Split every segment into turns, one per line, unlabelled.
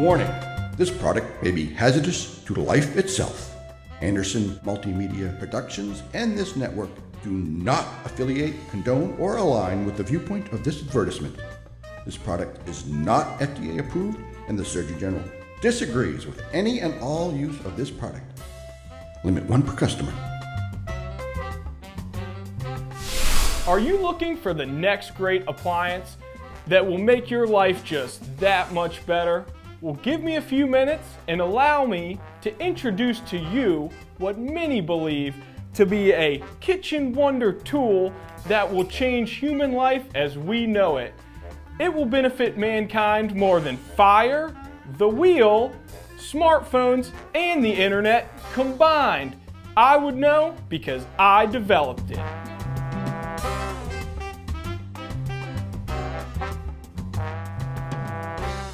Warning this product may be hazardous to life itself. Anderson Multimedia Productions and this network do not affiliate, condone, or align with the viewpoint of this advertisement. This product is not FDA approved, and the Surgeon General disagrees with any and all use of this product. Limit one per customer.
Are you looking for the next great appliance that will make your life just that much better? Well, give me a few minutes and allow me to introduce to you what many believe to be a kitchen wonder tool that will change human life as we know it. It will benefit mankind more than fire, the wheel, smartphones, and the internet combined. I would know because I developed it.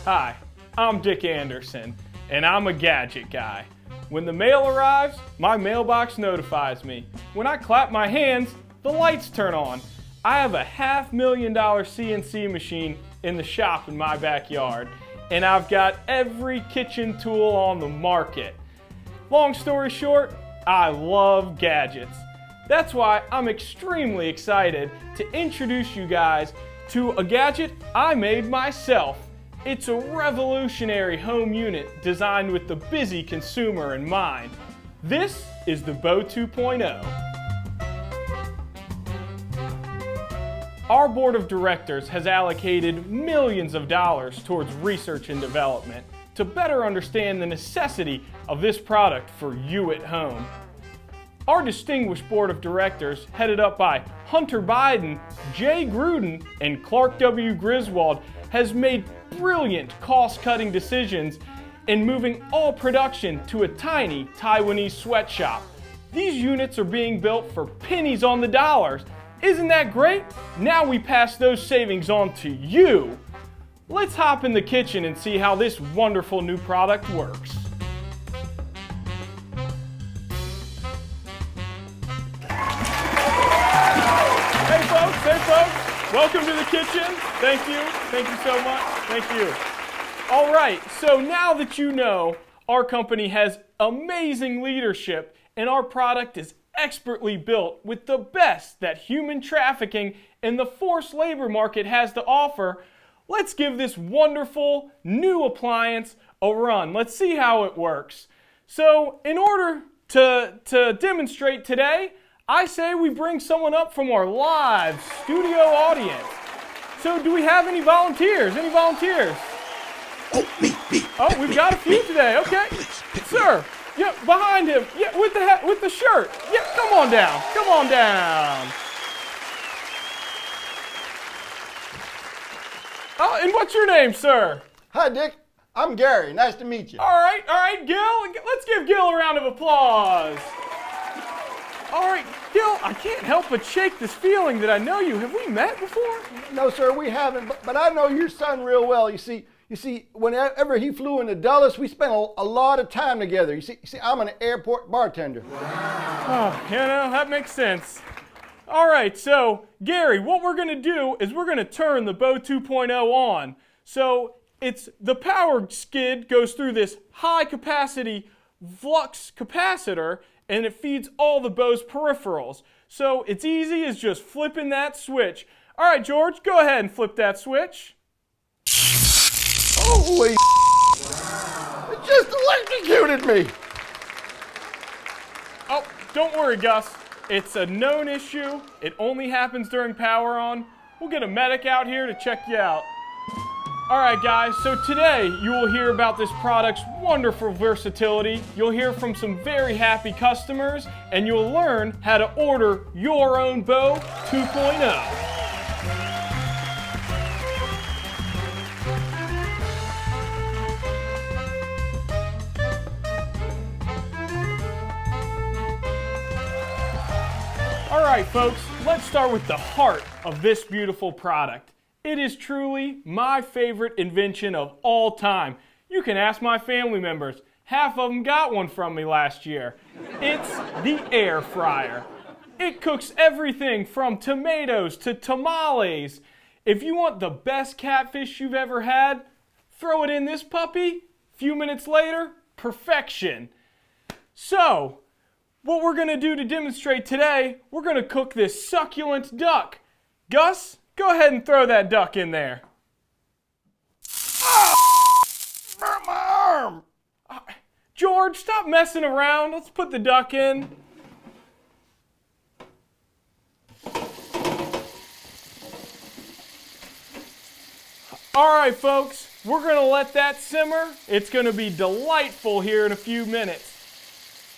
Hi, I'm Dick Anderson, and I'm a gadget guy. When the mail arrives, my mailbox notifies me. When I clap my hands, the lights turn on. I have a half million dollar CNC machine in the shop in my backyard, and I've got every kitchen tool on the market. Long story short, I love gadgets. That's why I'm extremely excited to introduce you guys to a gadget I made myself. It's a revolutionary home unit designed with the busy consumer in mind. This is the Beau 2.0. Our board of directors has allocated millions of dollars towards research and development to better understand the necessity of this product for you at home. Our distinguished board of directors, headed up by Hunter Biden, Jay Gruden, and Clark W. Griswold, has made brilliant cost-cutting decisions in moving all production to a tiny Taiwanese sweatshop. These units are being built for pennies on the dollars. Isn't that great? Now we pass those savings on to you. Let's hop in the kitchen and see how this wonderful new product works. Welcome to the kitchen. Thank you, thank you so much, thank you. All right, so now that you know our company has amazing leadership and our product is expertly built with the best that human trafficking and the forced labor market has to offer, let's give this wonderful new appliance a run. Let's see how it works. So in order to, to demonstrate today, I say we bring someone up from our live studio audience. So do we have any volunteers? Any volunteers?
Oh, me, me.
Oh, we've got a few today. Okay. Sir, yeah, behind him. Yeah, with the hat, with the shirt. Yeah, come on down. Come on down. Oh, and what's your name, sir?
Hi, Dick. I'm Gary. Nice to meet you.
All right, all right, Gil. Let's give Gil a round of applause. All right, Gil, I can't help but shake this feeling that I know you. Have we met before?
No, sir, we haven't, but, but I know your son real well. You see, you see, whenever he flew into Dulles, we spent a, a lot of time together. You see, you see, I'm an airport bartender.
Oh, you know, that makes sense. All right, so Gary, what we're going to do is we're going to turn the Beau 2.0 on. So it's the power skid goes through this high capacity flux capacitor and it feeds all the Beau's peripherals. So it's easy as just flipping that switch. All right, George, go ahead and flip that switch.
Holy It just electrocuted me.
Oh, don't worry, Gus. It's a known issue. It only happens during power on. We'll get a medic out here to check you out. All right, guys, so today you will hear about this product's wonderful versatility. You'll hear from some very happy customers, and you'll learn how to order your own Beau 2.0. All right, folks, let's start with the heart of this beautiful product. It is truly my favorite invention of all time. You can ask my family members. Half of them got one from me last year. It's the air fryer. It cooks everything from tomatoes to tamales. If you want the best catfish you've ever had, throw it in this puppy Few minutes later, perfection. So, what we're gonna do to demonstrate today, we're gonna cook this succulent duck. Gus, go ahead and throw that duck in there. Ah!
My arm.
Ah, George, stop messing around. Let's put the duck in. All right, folks, we're going to let that simmer. It's going to be delightful here in a few minutes.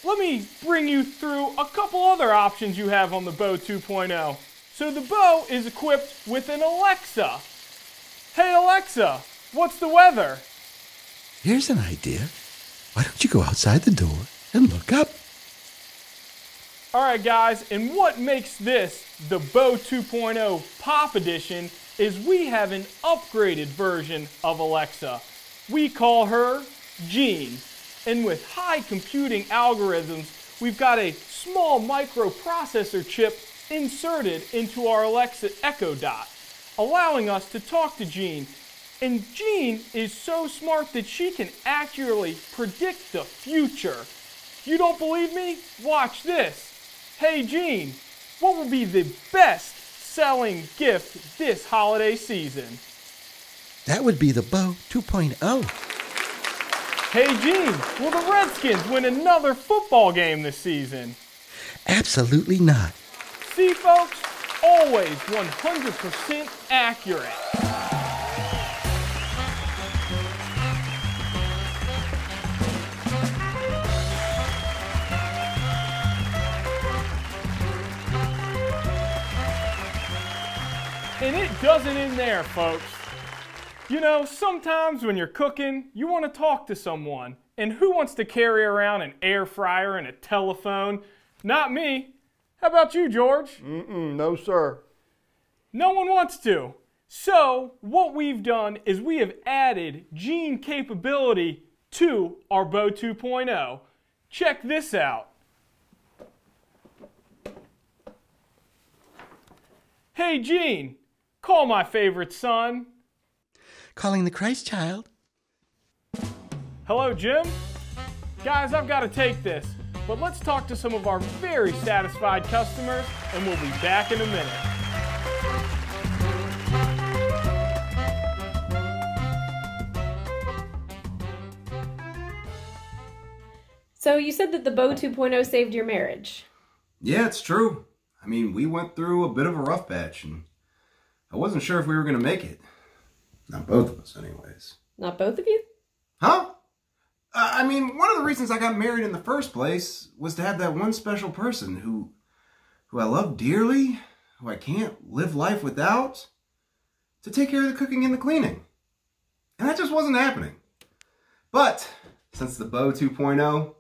Let me bring you through a couple other options you have on the Beau 2.0. So the Beau is equipped with an Alexa. Hey Alexa, what's the weather?
Here's an idea. Why don't you go outside the door and look up?
All right, guys, and what makes this the Beau 2.0 Pop Edition is we have an upgraded version of Alexa. We call her Jean. And with high computing algorithms, we've got a small microprocessor chip inserted into our Alexa Echo Dot, allowing us to talk to Jean. And Jean is so smart that she can accurately predict the future. You don't believe me? Watch this. Hey Jean, what will be the best selling gift this holiday season?
That would be the Beau 2.0.
Hey Jean, will the Redskins win another football game this season?
Absolutely not.
See, folks, always 100% accurate. And it doesn't end there, folks. You know, sometimes when you're cooking, you want to talk to someone. And who wants to carry around an air fryer and a telephone? Not me. How about you, George?
Mm-mm, no, sir.
No one wants to. So, what we've done is we have added gene capability to our Beau 2.0. Check this out. Hey, Jean, call my favorite son.
Calling the Christ child.
Hello, Jim. Guys, I've got to take this, but let's talk to some of our very satisfied customers, and we'll be back in a minute.
So you said that the Beau 2.0 saved your marriage.
Yeah, it's true. I mean, we went through a bit of a rough patch, and I wasn't sure if we were going to make it. Not both of us, anyways.
Not both of you?
Huh? I mean, one of the reasons I got married in the first place was to have that one special person who, who I love dearly, who I can't live life without, to take care of the cooking and the cleaning. And that just wasn't happening. But since the Beau 2.0,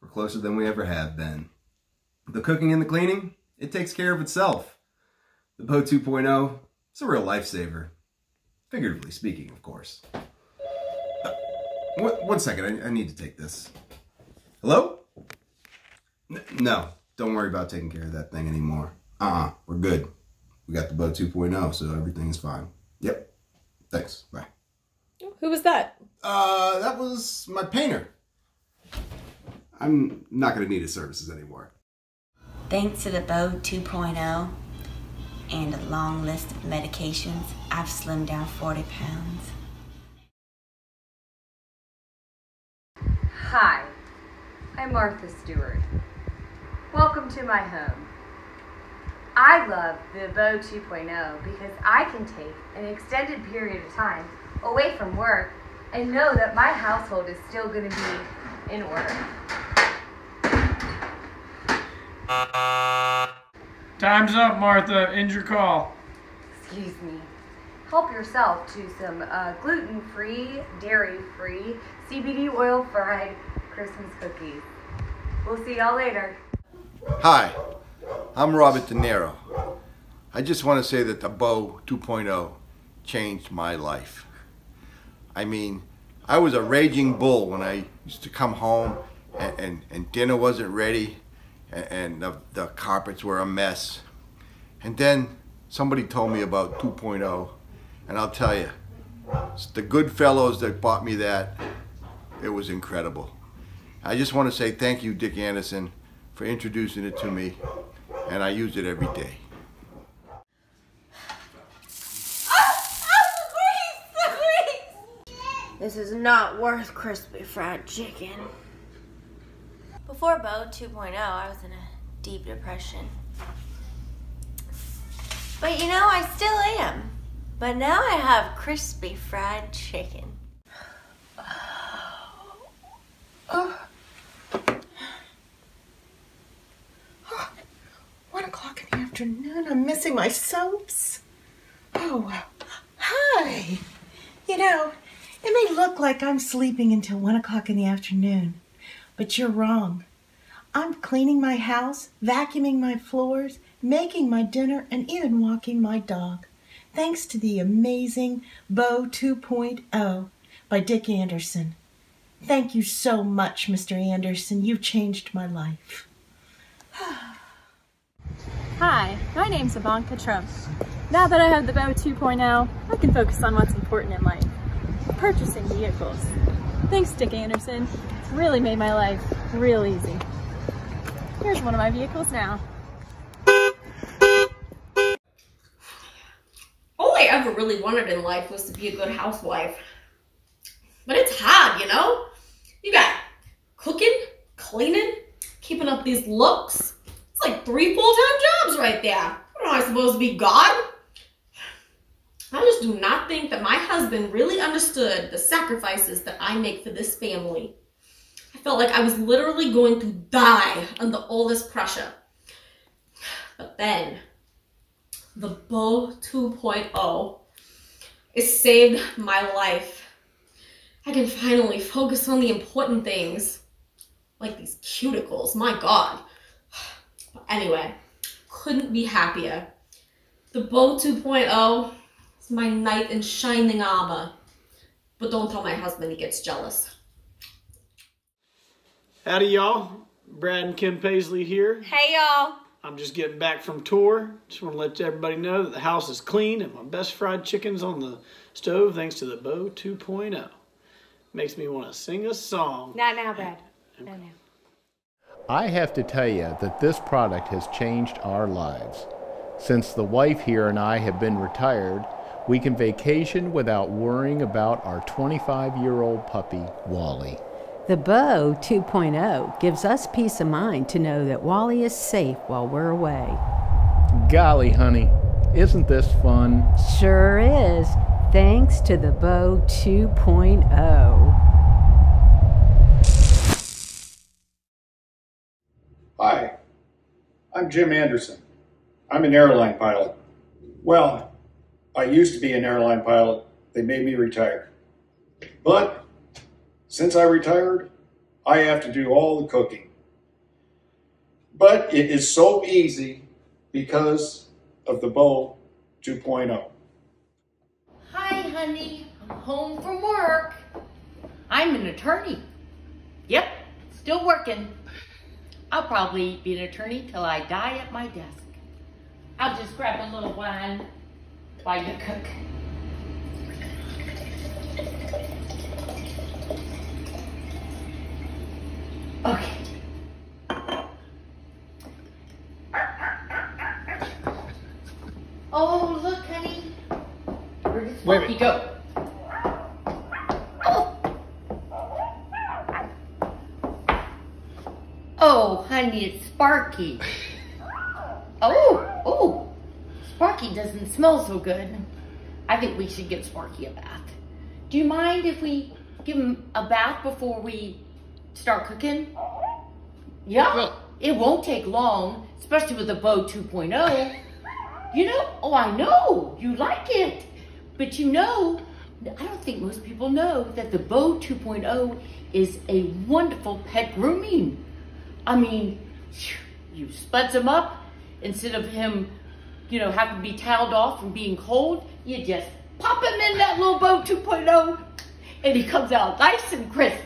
we're closer than we ever have been. The cooking and the cleaning, it takes care of itself. The Beau 2.0, it's a real lifesaver. Figuratively speaking, of course. One, one second, I, I need to take this. Hello? N- no, don't worry about taking care of that thing anymore. Uh-uh, we're good. We got the Beau 2.0, so everything is fine. Yep. Thanks. Bye.
Who was that?
Uh, that was my painter. I'm not going to need his services anymore.
Thanks to the Beau 2.0 and a long list of medications, I've slimmed down 40 pounds.
Hi, I'm Martha Stewart. Welcome to my home. I love the Beau 2.0 because I can take an extended period of time away from work and know that my household is still going to be in order.
Time's up, Martha. End your call.
Excuse me. Help yourself to some uh, gluten free, dairy free, CBD oil fried Christmas cookies. We'll see y'all later.
Hi, I'm Robert De Niro. I just want to say that the Beau 2.0 changed my life. I mean, I was a raging bull when I used to come home and, and, and dinner wasn't ready and, and the, the carpets were a mess. And then somebody told me about 2.0, and I'll tell you, the good fellows that bought me that it was incredible. I just want to say thank you, Dick Anderson, for introducing it to me, and I use it every day.
This is not worth crispy fried chicken.
Before Beau 2.0, I was in a deep depression. But you know, I still am. But now I have crispy fried chicken.
One o'clock in the afternoon. I'm missing my soaps. Oh, hi. You know, it may look like I'm sleeping until one o'clock in the afternoon, but you're wrong. I'm cleaning my house, vacuuming my floors, making my dinner, and even walking my dog. Thanks to the amazing Beau 2.0 by Dick Anderson. Thank you so much, Mr. Anderson. You've changed my life.
Hi, my name's Ivanka Trump. Now that I have the Beau 2.0, I can focus on what's important in life. Purchasing vehicles. Thanks, Dick Anderson. It's really made my life real easy. Here's one of my vehicles now.
All I ever really wanted in life was to be a good housewife. But it's hard, you know? You got cooking, cleaning, keeping up these looks. It's like three full-time jobs right there. What am I supposed to be, God? I just do not think that my husband really understood the sacrifices that I make for this family. I felt like I was literally going to die under all this pressure. But then, the Beau 2.0 it saved my life. I can finally focus on the important things, like these cuticles, my God. But anyway, couldn't be happier. The Beau 2.0 is my knight in shining armor. But don't tell my husband he gets jealous.
Howdy, y'all. Brad and Kim Paisley here.
Hey, y'all.
I'm just getting back from tour. Just want to let everybody know that the house is clean and my best fried chicken's on the stove thanks to the Beau 2.0. Makes me want to sing a song.
Not now, Brad. Not now.
I have to tell you that this product has changed our lives. Since the wife here and I have been retired, we can vacation without worrying about our 25 year old puppy, Wally.
The Beau 2.0 gives us peace of mind to know that Wally is safe while we're away.
Golly, honey, isn't this fun?
Sure is, thanks to the Beau 2.0.
Hi, I'm Jim Anderson. I'm an airline pilot. Well, I used to be an airline pilot. They made me retire. But since I retired, I have to do all the cooking. But it is so easy because of the Bowl 2.0.
Hi, honey. I'm home from work. I'm an attorney. Yep, still working. I'll probably be an attorney till I die at my desk. I'll just grab a little wine while you cook. Okay. Oh, look, honey. Where did
Wait a
Sparky
minute.
go? Oh, oh, honey, it's Sparky. Oh, oh, Sparky doesn't smell so good. I think we should give Sparky a bath. Do you mind if we give him a bath before we start cooking? Yeah, it won't take long, especially with the Beau 2.0. You know, oh, I know, you like it. But you know, I don't think most people know that the Beau 2.0 is a wonderful pet grooming. I mean, you spuds him up instead of him, you know, having to be toweled off from being cold. You just pop him in that little Beau 2.0 and he comes out nice and crisp.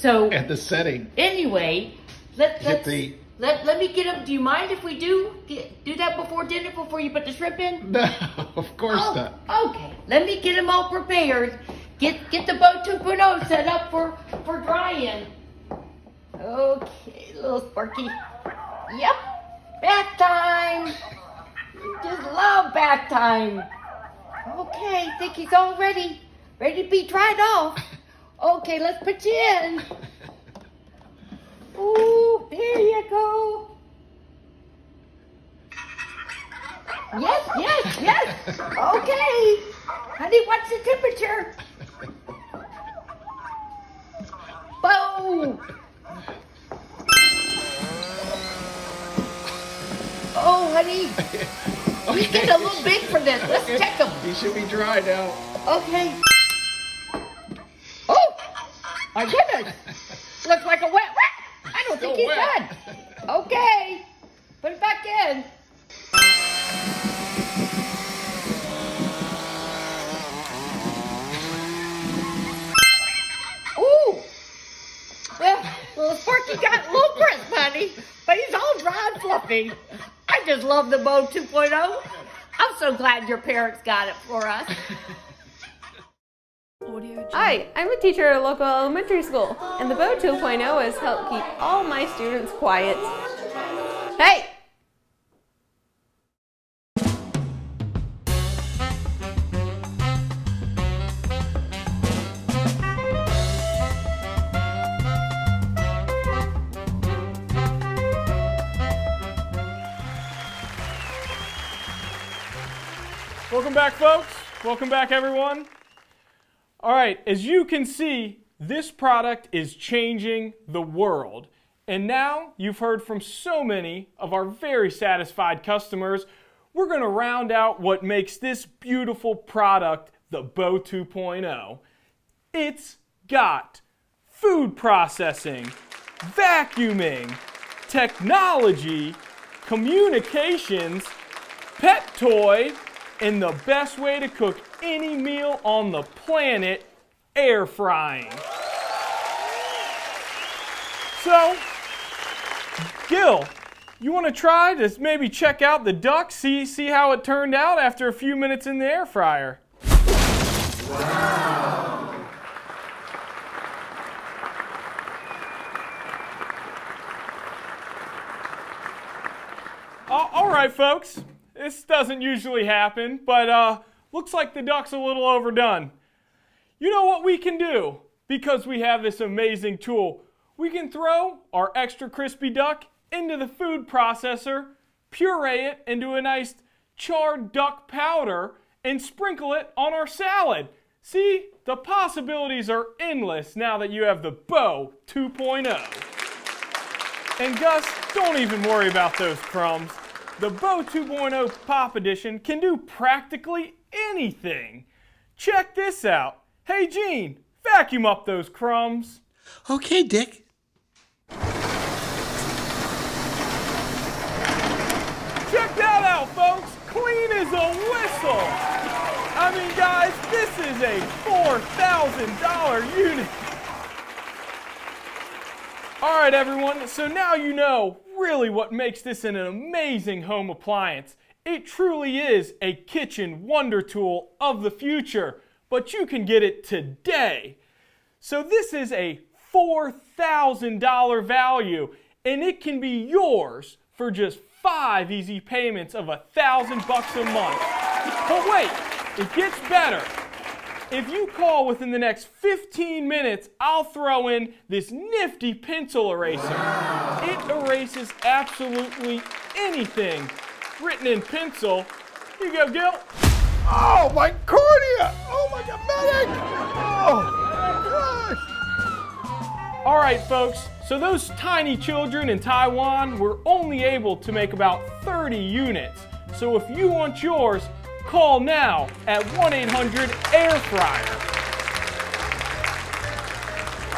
So
And the setting.
anyway, let let's,
the-
let let me get him. Do you mind if we do get, do that before dinner before you put the shrimp in?
No, of course
Oh,
not.
Okay, let me get them all prepared Get get the boat 2.0 set up for for drying. Okay, little Sparky. Yep, bath time. Just love bath time. Okay, think he's all ready, ready to be dried off. Okay, let's put you in. Ooh, there you go. Yes, yes, yes. Okay. Honey, what's the temperature? Boom. Oh, honey. He's getting a little big for this. Let's check him.
He should be dry now.
Okay. Oh, my goodness. Looks like a wet wet. I don't think
Still
he's
wet.
done. Okay. Put it back in. Ooh. Well, little Sparky got a little crisp, honey, but he's all dry and fluffy. The Beau 2.0. I'm so glad your parents got it for us.
Hi, I'm a teacher at a local elementary school, and the Beau 2.0 has helped keep all my students quiet. Hey!
Back, folks. Welcome back, everyone. All right, as you can see, this product is changing the world. And now you've heard from so many of our very satisfied customers. We're going to round out what makes this beautiful product the Beau 2.0. It's got food processing, vacuuming, technology, communications, pet toy, and the best way to cook any meal on the planet, air frying. So, Gil, you want to try to maybe check out the duck, see see how it turned out after a few minutes in the air fryer? All- uh, all right, folks. This doesn't usually happen, but uh, looks like the duck's a little overdone. You know what we can do? Because we have this amazing tool, we can throw our extra crispy duck into the food processor, puree it into a nice charred duck powder, and sprinkle it on our salad. See, the possibilities are endless now that you have the Beau 2.0. And Gus, don't even worry about those crumbs. The Beau 2.0 Pop Edition can do practically anything. Check this out. Hey Jean, vacuum up those crumbs.
Okay, Dick.
Check that out, folks. Clean as a whistle. I mean, guys, this is a $4,000 unit. All right, everyone, so now you know really what makes this an amazing home appliance. It truly is a kitchen wonder tool of the future, but you can get it today. So this is a $4,000 value, and it can be yours for just five easy payments of a thousand bucks a month. But wait, it gets better. If you call within the next 15 minutes, I'll throw in this nifty pencil eraser. It erases absolutely anything written in pencil. Here you go, Gil.
Oh, my cornea! Oh, my God, medic! Oh, gosh!
All right, folks, so those tiny children in Taiwan were only able to make about 30 units. So if you want yours, call now at 1 800 Air Fryer.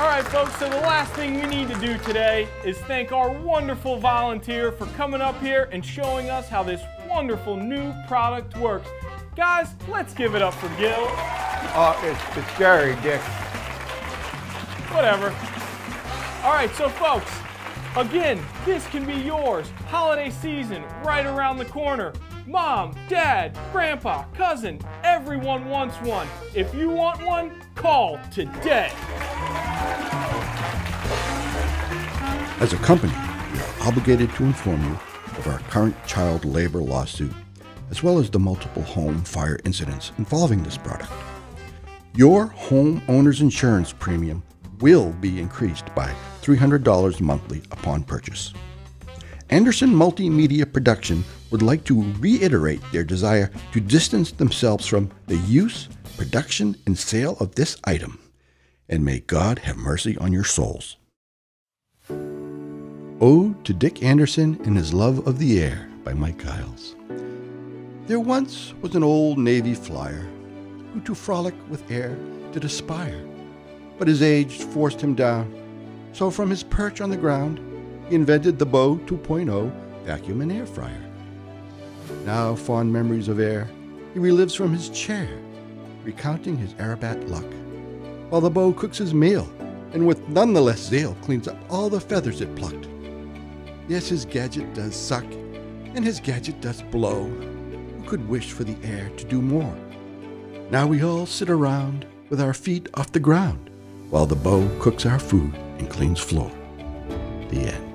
All right, folks, so the last thing we need to do today is thank our wonderful volunteer for coming up here and showing us how this wonderful new product works. Guys, let's give it up for Gil.
Oh, it's, it's Gary, Dick.
Whatever. All right, so folks, Again, this can be yours. Holiday season right around the corner. Mom, dad, grandpa, cousin, everyone wants one. If you want one, call today.
As a company, we are obligated to inform you of our current child labor lawsuit, as well as the multiple home fire incidents involving this product. Your homeowner's insurance premium will be increased by $300 monthly upon purchase. Anderson Multimedia Production would like to reiterate their desire to distance themselves from the use, production, and sale of this item. And may God have mercy on your souls. Ode to Dick Anderson and His Love of the Air by Mike Giles. There once was an old Navy flyer who to frolic with air did aspire, but his age forced him down. So from his perch on the ground, he invented the Beau 2.0 vacuum and air fryer. Now, fond memories of air, he relives from his chair, recounting his Arabat luck, while the Beau cooks his meal, and with none the less zeal cleans up all the feathers it plucked. Yes, his gadget does suck, and his gadget does blow. Who could wish for the air to do more? Now we all sit around with our feet off the ground while the Beau cooks our food and cleans floor. The end.